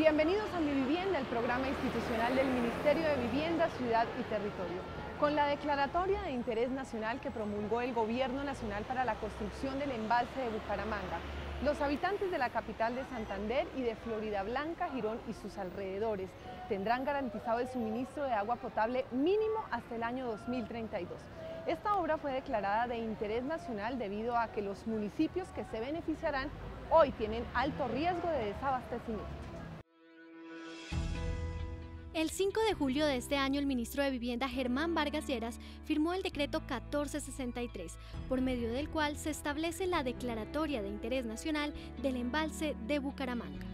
Bienvenidos a Mi Vivienda, el programa institucional del Ministerio de Vivienda, Ciudad y Territorio. Con la declaratoria de interés nacional que promulgó el Gobierno Nacional para la construcción del embalse de Bucaramanga, los habitantes de la capital de Santander y de Florida Blanca, Girón y sus alrededores tendrán garantizado el suministro de agua potable mínimo hasta el año 2032. Esta obra fue declarada de interés nacional debido a que los municipios que se beneficiarán hoy tienen alto riesgo de desabastecimiento. El 5 de julio de este año, el ministro de Vivienda Germán Vargas Lleras firmó el decreto 1463, por medio del cual se establece la declaratoria de interés nacional del embalse de Bucaramanga.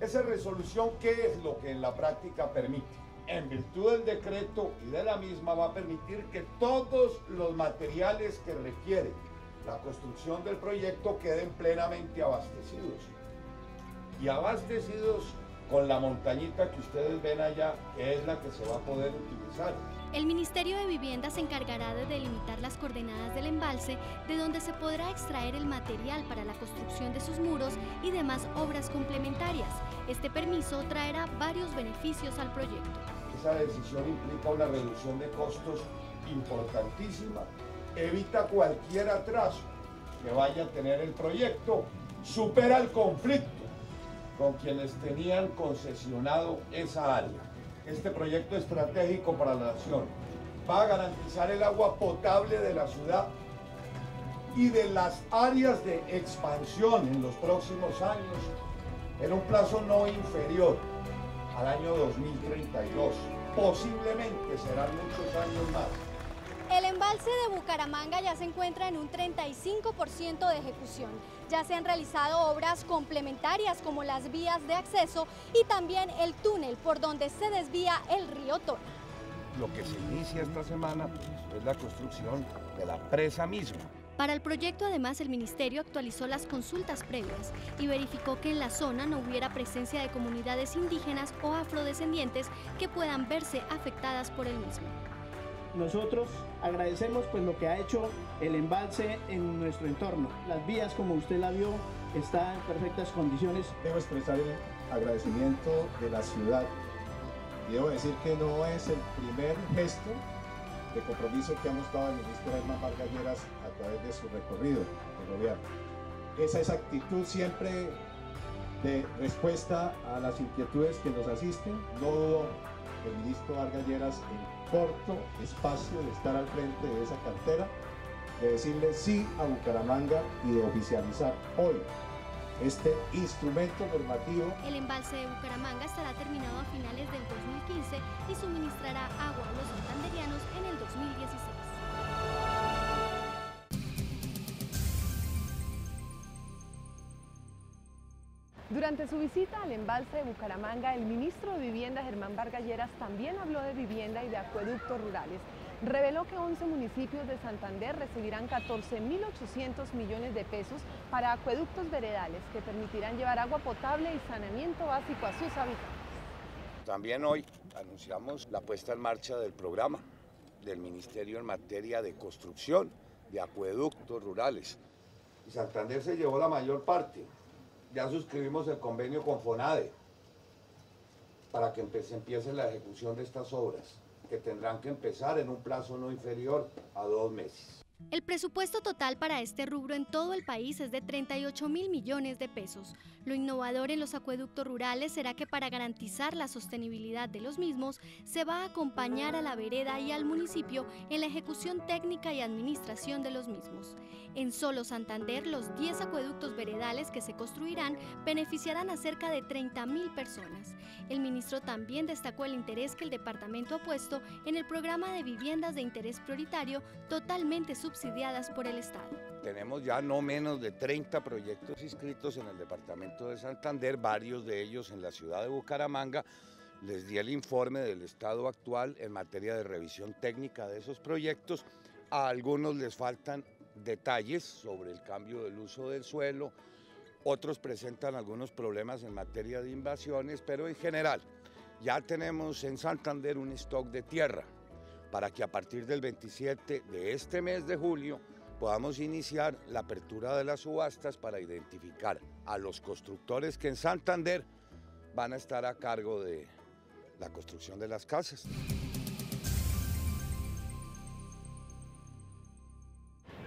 Esa resolución, ¿qué es lo que en la práctica permite? En virtud del decreto y de la misma va a permitir que todos los materiales que requiere la construcción del proyecto queden plenamente abastecidos. Y abastecidos con la montañita que ustedes ven allá, que es la que se va a poder utilizar. El Ministerio de Vivienda se encargará de delimitar las coordenadas del embalse, de donde se podrá extraer el material para la construcción de sus muros y demás obras complementarias. Este permiso traerá varios beneficios al proyecto. Esa decisión implica una reducción de costos importantísima, evita cualquier atraso que vaya a tener el proyecto, supera el conflicto con quienes tenían concesionado esa área. Este proyecto estratégico para la nación va a garantizar el agua potable de la ciudad y de las áreas de expansión en los próximos años en un plazo no inferior al año 2032. Posiblemente serán muchos años más. El embalse de Bucaramanga ya se encuentra en un 35% de ejecución. Ya se han realizado obras complementarias como las vías de acceso y también el túnel por donde se desvía el río Tona. Lo que se inicia esta semana es la construcción de la presa misma. Para el proyecto además el Ministerio actualizó las consultas previas y verificó que en la zona no hubiera presencia de comunidades indígenas o afrodescendientes que puedan verse afectadas por el mismo nosotros agradecemos pues lo que ha hecho el embalse en nuestro entorno. Las vías, como usted la vio, están en perfectas condiciones. Debo expresar el agradecimiento de la ciudad. Debo decir que no es el primer gesto de compromiso que ha mostrado el ministro Herman Vargas a través de su recorrido de gobierno. Esa es actitud siempre de respuesta a las inquietudes que nos asisten. No dudo el ministro Vargas Lleras en corto espacio de estar al frente de esa cartera, de decirle sí a Bucaramanga y de oficializar hoy este instrumento normativo. El embalse de Bucaramanga estará terminado a finales del 2015 y suministrará agua a los santanderianos en el 2016. Durante su visita al embalse de Bucaramanga, el ministro de Vivienda Germán Vargalleras también habló de vivienda y de acueductos rurales. Reveló que 11 municipios de Santander recibirán 14.800 millones de pesos para acueductos veredales que permitirán llevar agua potable y saneamiento básico a sus habitantes. También hoy anunciamos la puesta en marcha del programa del Ministerio en materia de construcción de acueductos rurales. Y Santander se llevó la mayor parte, ya suscribimos el convenio con FONADE para que empiece la ejecución de estas obras, que tendrán que empezar en un plazo no inferior a dos meses. El presupuesto total para este rubro en todo el país es de 38 mil millones de pesos. Lo innovador en los acueductos rurales será que para garantizar la sostenibilidad de los mismos, se va a acompañar a la vereda y al municipio en la ejecución técnica y administración de los mismos. En solo Santander, los 10 acueductos veredales que se construirán beneficiarán a cerca de 30 mil personas. El ministro también destacó el interés que el departamento ha puesto en el programa de viviendas de interés prioritario totalmente subsidiadas por el Estado. Tenemos ya no menos de 30 proyectos inscritos en el departamento de Santander, varios de ellos en la ciudad de Bucaramanga. Les di el informe del estado actual en materia de revisión técnica de esos proyectos. A algunos les faltan detalles sobre el cambio del uso del suelo, otros presentan algunos problemas en materia de invasiones, pero en general ya tenemos en Santander un stock de tierra para que a partir del 27 de este mes de julio podamos iniciar la apertura de las subastas para identificar a los constructores que en Santander van a estar a cargo de la construcción de las casas.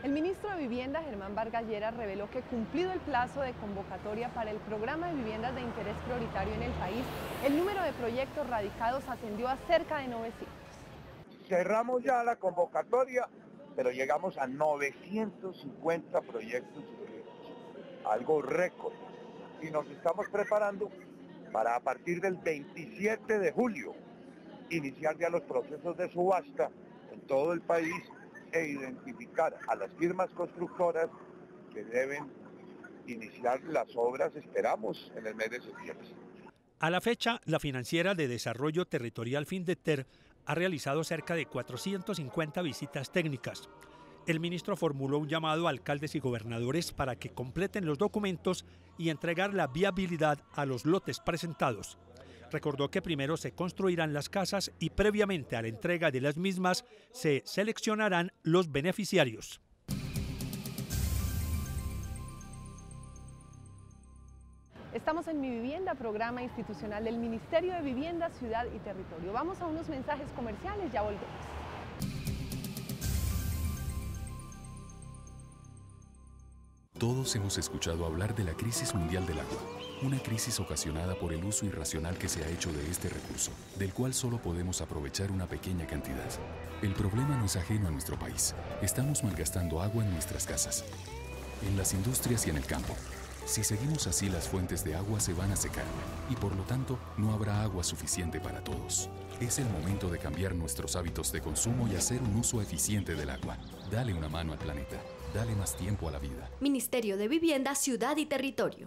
El ministro de Vivienda, Germán Vargas Lleras, reveló que cumplido el plazo de convocatoria para el programa de viviendas de interés prioritario en el país, el número de proyectos radicados ascendió a cerca de 900. Cerramos ya la convocatoria, pero llegamos a 950 proyectos algo récord. Y nos estamos preparando para a partir del 27 de julio iniciar ya los procesos de subasta en todo el país e identificar a las firmas constructoras que deben iniciar las obras, esperamos, en el mes de septiembre. A la fecha, la financiera de desarrollo territorial FINDETER ha realizado cerca de 450 visitas técnicas. El ministro formuló un llamado a alcaldes y gobernadores para que completen los documentos y entregar la viabilidad a los lotes presentados. Recordó que primero se construirán las casas y previamente a la entrega de las mismas se seleccionarán los beneficiarios. Estamos en Mi Vivienda, programa institucional del Ministerio de Vivienda, Ciudad y Territorio. Vamos a unos mensajes comerciales, ya volvemos. Todos hemos escuchado hablar de la crisis mundial del agua, una crisis ocasionada por el uso irracional que se ha hecho de este recurso, del cual solo podemos aprovechar una pequeña cantidad. El problema no es ajeno a nuestro país. Estamos malgastando agua en nuestras casas, en las industrias y en el campo. Si seguimos así, las fuentes de agua se van a secar y por lo tanto no habrá agua suficiente para todos. Es el momento de cambiar nuestros hábitos de consumo y hacer un uso eficiente del agua. Dale una mano al planeta. Dale más tiempo a la vida. Ministerio de Vivienda, Ciudad y Territorio.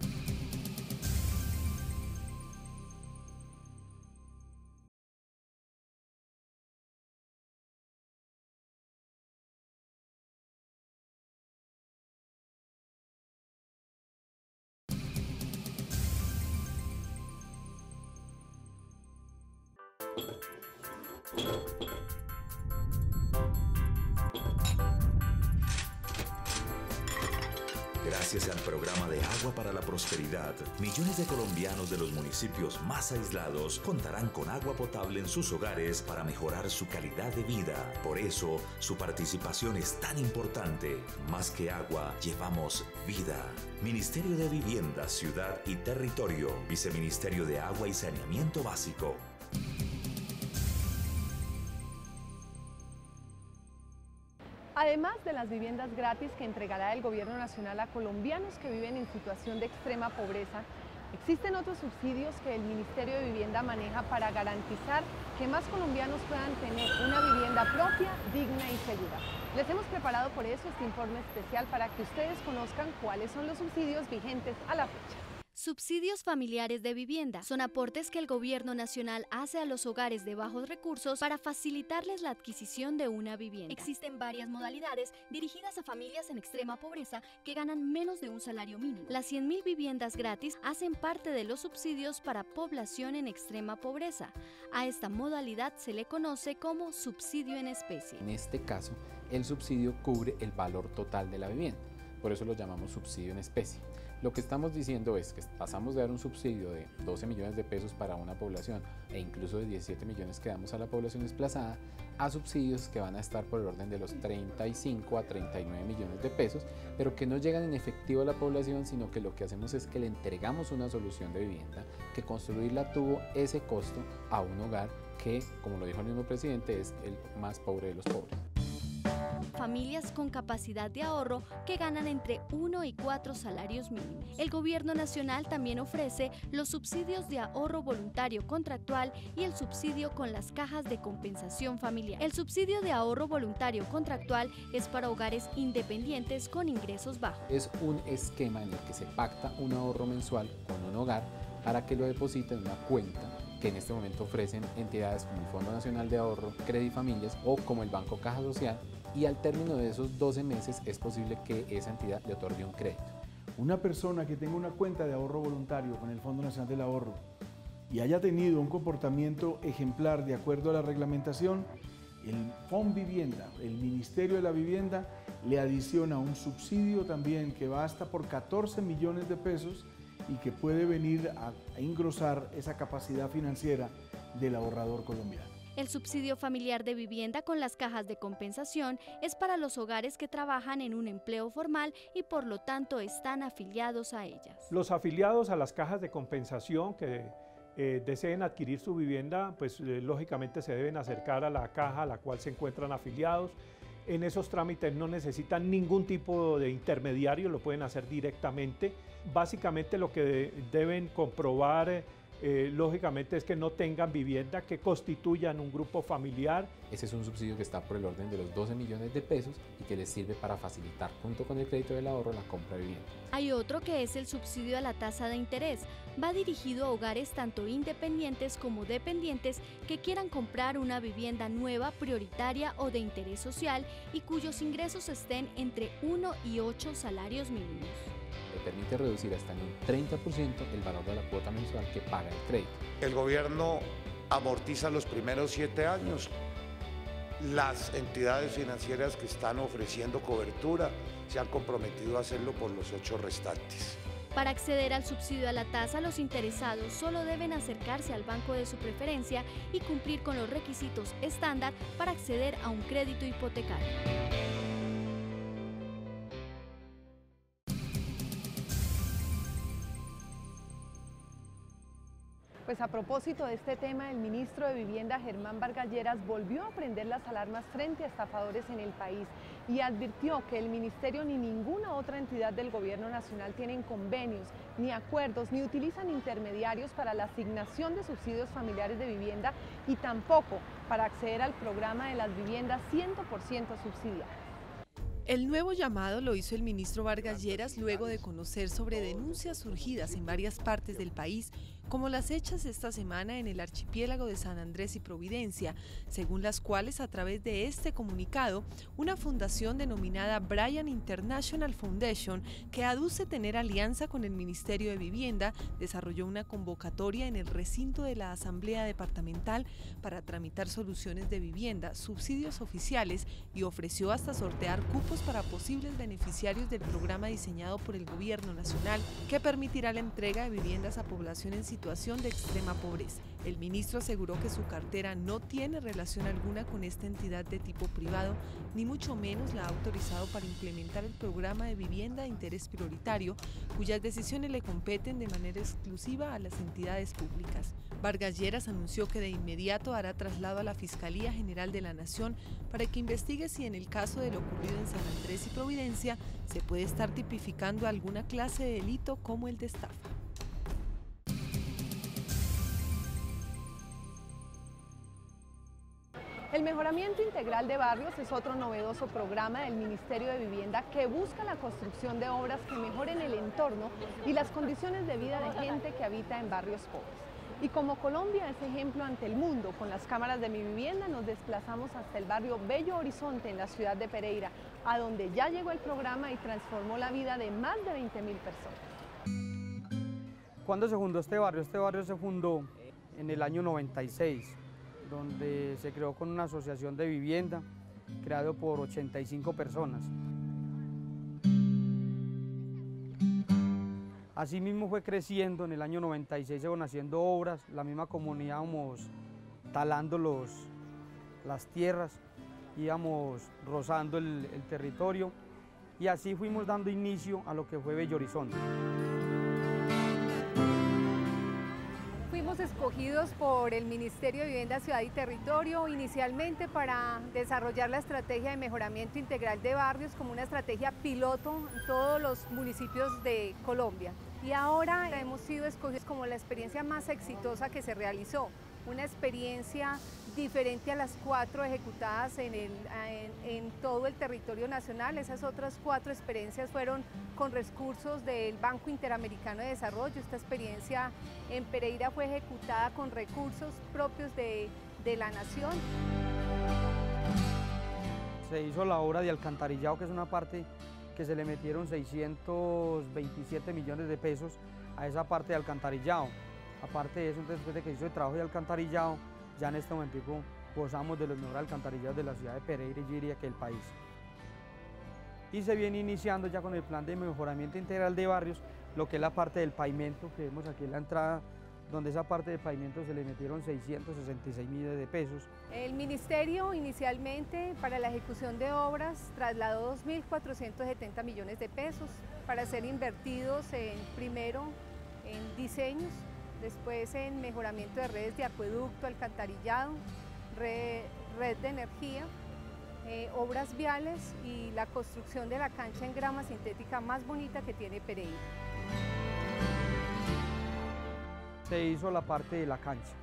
Gracias al programa de Agua para la Prosperidad, millones de colombianos de los municipios más aislados contarán con agua potable en sus hogares para mejorar su calidad de vida. Por eso, su participación es tan importante. Más que agua, llevamos vida. Ministerio de Vivienda, Ciudad y Territorio, Viceministerio de Agua y Saneamiento Básico. Además de las viviendas gratis que entregará el Gobierno Nacional a colombianos que viven en situación de extrema pobreza, existen otros subsidios que el Ministerio de Vivienda maneja para garantizar que más colombianos puedan tener una vivienda propia, digna y segura. Les hemos preparado por eso este informe especial para que ustedes conozcan cuáles son los subsidios vigentes a la fecha. Subsidios familiares de vivienda son aportes que el gobierno nacional hace a los hogares de bajos recursos para facilitarles la adquisición de una vivienda. Existen varias modalidades dirigidas a familias en extrema pobreza que ganan menos de un salario mínimo. Las 100.000 viviendas gratis hacen parte de los subsidios para población en extrema pobreza. A esta modalidad se le conoce como subsidio en especie. En este caso, el subsidio cubre el valor total de la vivienda. Por eso lo llamamos subsidio en especie. Lo que estamos diciendo es que pasamos de dar un subsidio de 12 millones de pesos para una población e incluso de 17 millones que damos a la población desplazada a subsidios que van a estar por el orden de los 35 a 39 millones de pesos, pero que no llegan en efectivo a la población, sino que lo que hacemos es que le entregamos una solución de vivienda, que construirla tuvo ese costo a un hogar que, como lo dijo el mismo presidente, es el más pobre de los pobres familias con capacidad de ahorro que ganan entre 1 y 4 salarios mínimos. El gobierno nacional también ofrece los subsidios de ahorro voluntario contractual y el subsidio con las cajas de compensación familiar. El subsidio de ahorro voluntario contractual es para hogares independientes con ingresos bajos. Es un esquema en el que se pacta un ahorro mensual con un hogar para que lo deposite en una cuenta que en este momento ofrecen entidades como el Fondo Nacional de Ahorro, Credit Familias o como el Banco Caja Social y al término de esos 12 meses es posible que esa entidad le otorgue un crédito. Una persona que tenga una cuenta de ahorro voluntario con el Fondo Nacional del Ahorro y haya tenido un comportamiento ejemplar de acuerdo a la reglamentación, el FON Vivienda, el Ministerio de la Vivienda, le adiciona un subsidio también que va hasta por 14 millones de pesos y que puede venir a, engrosar esa capacidad financiera del ahorrador colombiano. El subsidio familiar de vivienda con las cajas de compensación es para los hogares que trabajan en un empleo formal y por lo tanto están afiliados a ellas. Los afiliados a las cajas de compensación que eh, deseen adquirir su vivienda, pues eh, lógicamente se deben acercar a la caja a la cual se encuentran afiliados. En esos trámites no necesitan ningún tipo de intermediario, lo pueden hacer directamente. Básicamente lo que deben comprobar eh, eh, lógicamente es que no tengan vivienda, que constituyan un grupo familiar. Ese es un subsidio que está por el orden de los 12 millones de pesos y que les sirve para facilitar junto con el crédito del ahorro la compra de vivienda. Hay otro que es el subsidio a la tasa de interés. Va dirigido a hogares tanto independientes como dependientes que quieran comprar una vivienda nueva, prioritaria o de interés social y cuyos ingresos estén entre 1 y 8 salarios mínimos permite reducir hasta en un 30% el valor de la cuota mensual que paga el crédito. El gobierno amortiza los primeros siete años. Las entidades financieras que están ofreciendo cobertura se han comprometido a hacerlo por los ocho restantes. Para acceder al subsidio a la tasa, los interesados solo deben acercarse al banco de su preferencia y cumplir con los requisitos estándar para acceder a un crédito hipotecario. Pues a propósito de este tema, el ministro de Vivienda Germán Vargalleras volvió a prender las alarmas frente a estafadores en el país y advirtió que el ministerio ni ninguna otra entidad del gobierno nacional tienen convenios, ni acuerdos, ni utilizan intermediarios para la asignación de subsidios familiares de vivienda y tampoco para acceder al programa de las viviendas 100% subsidiadas. El nuevo llamado lo hizo el ministro Vargas Lleras luego de conocer sobre denuncias surgidas en varias partes del país como las hechas esta semana en el archipiélago de San Andrés y Providencia, según las cuales a través de este comunicado, una fundación denominada Bryan International Foundation, que aduce tener alianza con el Ministerio de Vivienda, desarrolló una convocatoria en el recinto de la Asamblea Departamental para tramitar soluciones de vivienda, subsidios oficiales y ofreció hasta sortear cupos para posibles beneficiarios del programa diseñado por el Gobierno Nacional que permitirá la entrega de viviendas a población en situación de extrema pobreza. El ministro aseguró que su cartera no tiene relación alguna con esta entidad de tipo privado, ni mucho menos la ha autorizado para implementar el programa de vivienda de interés prioritario, cuyas decisiones le competen de manera exclusiva a las entidades públicas. Vargas Lleras anunció que de inmediato hará traslado a la Fiscalía General de la Nación para que investigue si en el caso de lo ocurrido en San Andrés y Providencia se puede estar tipificando alguna clase de delito como el de estafa. El mejoramiento integral de barrios es otro novedoso programa del Ministerio de Vivienda que busca la construcción de obras que mejoren el entorno y las condiciones de vida de gente que habita en barrios pobres. Y como Colombia es ejemplo ante el mundo, con las cámaras de mi vivienda nos desplazamos hasta el barrio Bello Horizonte en la ciudad de Pereira, a donde ya llegó el programa y transformó la vida de más de 20 mil personas. ¿Cuándo se fundó este barrio? Este barrio se fundó en el año 96 donde se creó con una asociación de vivienda creado por 85 personas. Asimismo fue creciendo, en el año 96 se van haciendo obras, la misma comunidad íbamos talando los, las tierras, íbamos rozando el, territorio y así fuimos dando inicio a lo que fue Bello Horizonte. Escogidos por el Ministerio de Vivienda, Ciudad y Territorio inicialmente para desarrollar la estrategia de mejoramiento integral de barrios como una estrategia piloto en todos los municipios de Colombia. Y ahora hemos sido escogidos como la experiencia más exitosa que se realizó una experiencia diferente a las cuatro ejecutadas en, todo el territorio nacional. Esas otras cuatro experiencias fueron con recursos del Banco Interamericano de Desarrollo. Esta experiencia en Pereira fue ejecutada con recursos propios de, de la nación. Se hizo la obra de alcantarillado, que es una parte que se le metieron 627 millones de pesos a esa parte de alcantarillado. Aparte de eso, después de que hizo el trabajo de alcantarillado, ya en este momento gozamos de los mejores alcantarillados de la ciudad de Pereira y yo diría que el país. Y se viene iniciando ya con el plan de mejoramiento integral de barrios lo que es la parte del pavimento que vemos aquí en la entrada donde esa parte de pavimento se le metieron 666 millones de pesos. El ministerio inicialmente para la ejecución de obras trasladó 2.470 millones de pesos para ser invertidos en, primero en diseños, después en mejoramiento de redes de acueducto, alcantarillado, red, de energía, eh, obras viales y la construcción de la cancha en grama sintética más bonita que tiene Pereira se hizo la parte de la cancha.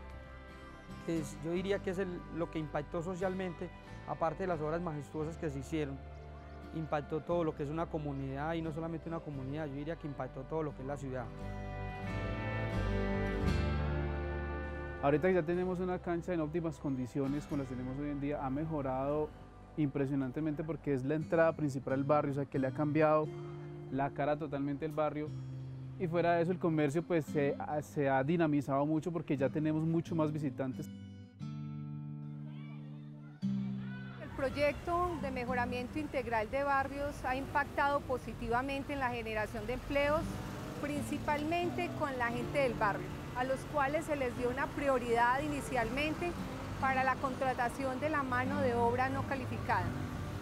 Que yo diría que es lo que impactó socialmente, aparte de las obras majestuosas que se hicieron, impactó todo lo que es una comunidad y no solamente una comunidad, yo diría que impactó todo lo que es la ciudad. Ahorita que ya tenemos una cancha en óptimas condiciones, como las tenemos hoy en día, ha mejorado impresionantemente porque es la entrada principal del barrio, o sea que le ha cambiado la cara totalmente del barrio y fuera de eso el comercio pues se, se ha dinamizado mucho porque ya tenemos mucho más visitantes. El proyecto de mejoramiento integral de barrios ha impactado positivamente en la generación de empleos, principalmente con la gente del barrio, a los cuales se les dio una prioridad inicialmente para la contratación de la mano de obra no calificada.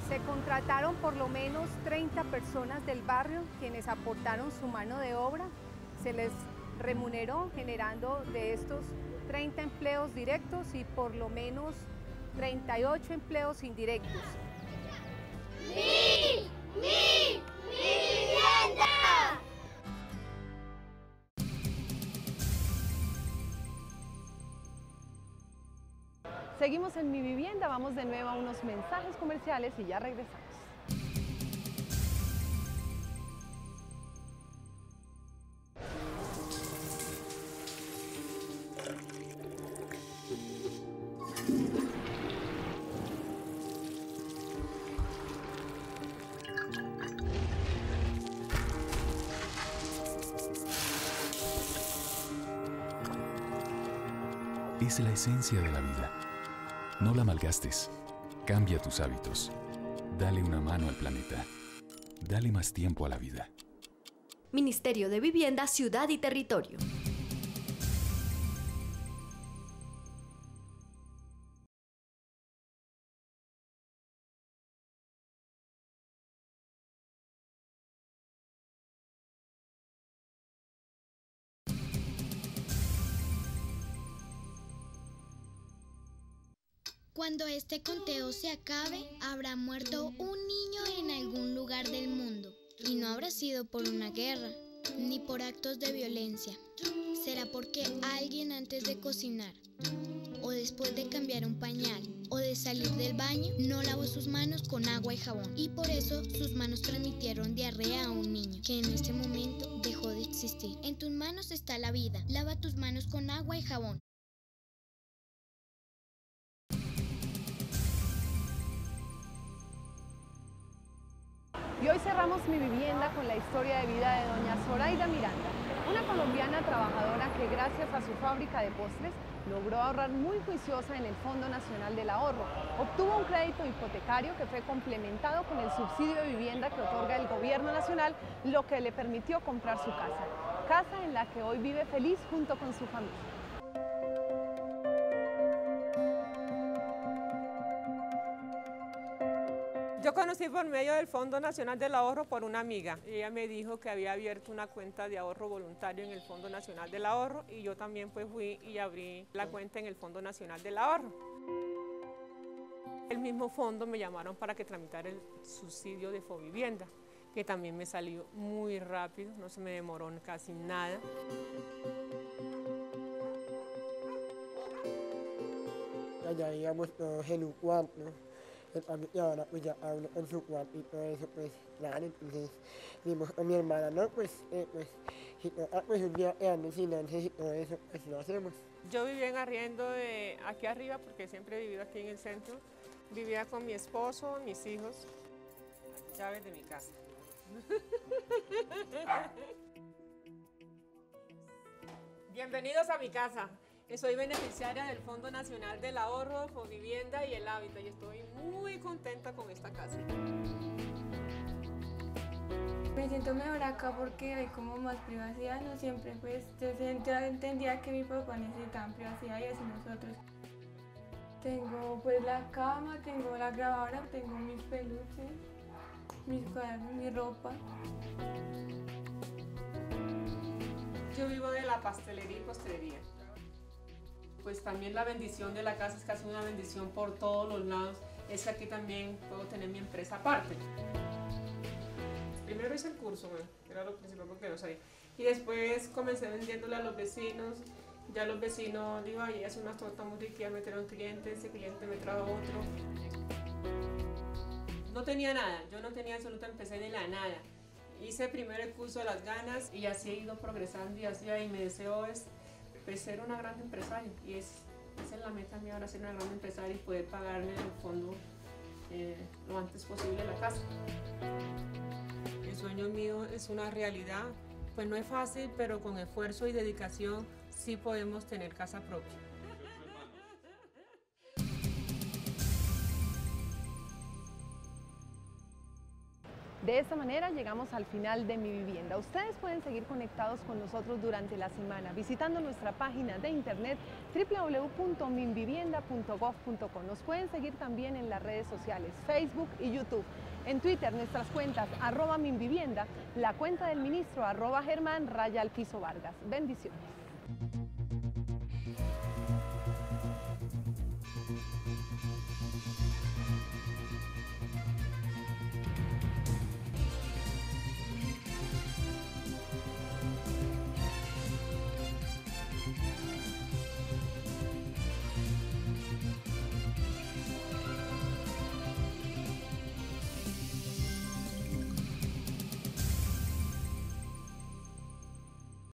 Se contrataron por lo menos 30 personas del barrio quienes aportaron su mano de obra. Se les remuneró generando de estos 30 empleos directos y por lo menos 38 empleos indirectos. ¡Mi! ¡Mi! Seguimos en mi vivienda, vamos de nuevo a unos mensajes comerciales y ya regresamos. Es la esencia de la vida no la malgastes. Cambia tus hábitos. Dale una mano al planeta. Dale más tiempo a la vida. Ministerio de Vivienda, Ciudad y Territorio. Cuando este conteo se acabe, habrá muerto un niño en algún lugar del mundo. Y no habrá sido por una guerra, ni por actos de violencia. Será porque alguien antes de cocinar, o después de cambiar un pañal, o de salir del baño, no lavó sus manos con agua y jabón. Y por eso sus manos transmitieron diarrea a un niño, que en este momento dejó de existir. En tus manos está la vida. Lava tus manos con agua y jabón. Y hoy cerramos mi vivienda con la historia de vida de doña Zoraida Miranda, una colombiana trabajadora que gracias a su fábrica de postres logró ahorrar muy juiciosa en el Fondo Nacional del Ahorro. Obtuvo un crédito hipotecario que fue complementado con el subsidio de vivienda que otorga el gobierno nacional, lo que le permitió comprar su casa. Casa en la que hoy vive feliz junto con su familia. Yo conocí por medio del Fondo Nacional del Ahorro por una amiga. Ella me dijo que había abierto una cuenta de ahorro voluntario en el Fondo Nacional del Ahorro y yo también pues fui y abrí la cuenta en el Fondo Nacional del Ahorro. El mismo fondo me llamaron para que tramitara el subsidio de Fovivienda, que también me salió muy rápido, no se me demoró casi nada. Ya íbamos todos en un cuarto y ahora pues ya hablo con su cuarto y todo eso, pues claro, entonces dimos a mi hermana, no, pues, eh, pues, si ah, pues un día quedando sin y todo eso, pues lo hacemos. Yo vivía en arriendo de aquí arriba, porque siempre he vivido aquí en el centro, vivía con mi esposo, mis hijos, llaves de mi casa. Bienvenidos a mi casa. Soy beneficiaria del Fondo Nacional del Ahorro, Vivienda y el Hábitat y estoy muy contenta con esta casa. Me siento mejor acá porque hay como más privacidad, no siempre pues yo entendía que mi papá necesitaba privacidad y así nosotros. Tengo pues la cama, tengo la grabadora, tengo mis peluches, mis cuadernos, mi ropa. Yo vivo de la pastelería y postelería. Pues también la bendición de la casa es casi una bendición por todos los lados. Es que aquí también puedo tener mi empresa aparte. Primero hice el curso, era lo principal porque no sabía. Y después comencé vendiéndole a los vecinos, ya los vecinos, digo, ahí hace unas tortas muy ricas, me trajo un cliente, ese cliente me trajo otro. No tenía nada, yo no tenía absolutamente, empecé de la nada. Hice primero el curso de las ganas y así he ido progresando y así y mi deseo es pues, ser una gran empresaria y es, esa es la meta mía ahora ser una gran empresaria y poder pagarme en el fondo eh, lo antes posible la casa. El sueño mío es una realidad, pues no es fácil, pero con esfuerzo y dedicación sí podemos tener casa propia. De esta manera llegamos al final de Mi Vivienda. Ustedes pueden seguir conectados con nosotros durante la semana visitando nuestra página de internet www.minvivienda.gov.co. Nos pueden seguir también en las redes sociales Facebook y YouTube. En Twitter nuestras cuentas arroba Minvivienda, la cuenta del ministro arroba Germán Raya al Piso Vargas. Bendiciones.